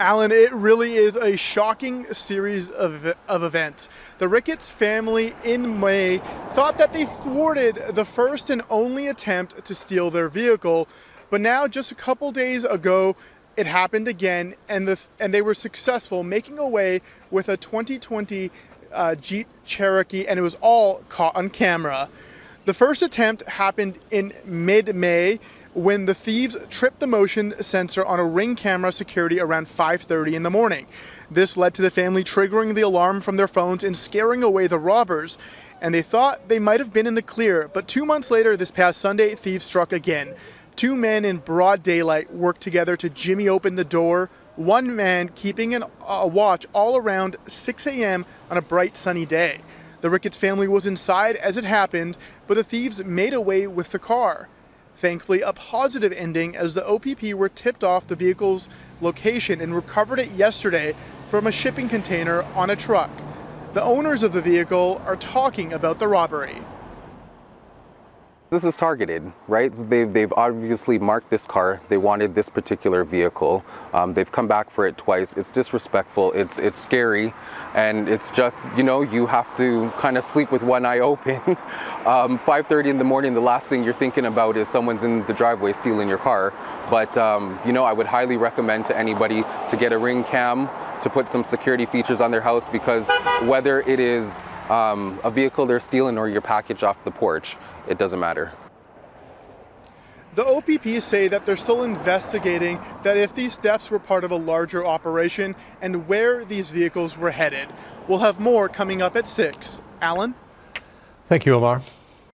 Alan, it really is a shocking series of, of events. The Ricketts family in May thought that they thwarted the first and only attempt to steal their vehicle, but now, just a couple days ago, it happened again, and, the, and they were successful making away with a 2020 uh, Jeep Cherokee, and it was all caught on camera. The first attempt happened in mid May when the thieves tripped the motion sensor on a ring camera security around 5:30 in the morning. This led to the family triggering the alarm from their phones and scaring away the robbers. And they thought they might have been in the clear, but 2 months later this past Sunday thieves struck again. Two men in broad daylight worked together to jimmy open the door, one man keeping an, a watch all around 6 a.m. on a bright sunny day. The Ricketts family was inside as it happened, but the thieves made away with the car. Thankfully, a positive ending as the OPP were tipped off the vehicle's location and recovered it yesterday from a shipping container on a truck. The owners of the vehicle are talking about the robbery. This is targeted, right? They've, they've obviously marked this car. They wanted this particular vehicle. Um, they've come back for it twice. It's disrespectful. It's, it's scary. And it's just, you know, you have to kind of sleep with one eye open. um, 5.30 in the morning, the last thing you're thinking about is someone's in the driveway stealing your car. But, um, you know, I would highly recommend to anybody to get a ring cam, to put some security features on their house because whether it is um, a vehicle they're stealing or your package off the porch, it doesn't matter. The OPP say that they're still investigating that if these thefts were part of a larger operation and where these vehicles were headed. We'll have more coming up at 6. Alan? Thank you, Omar.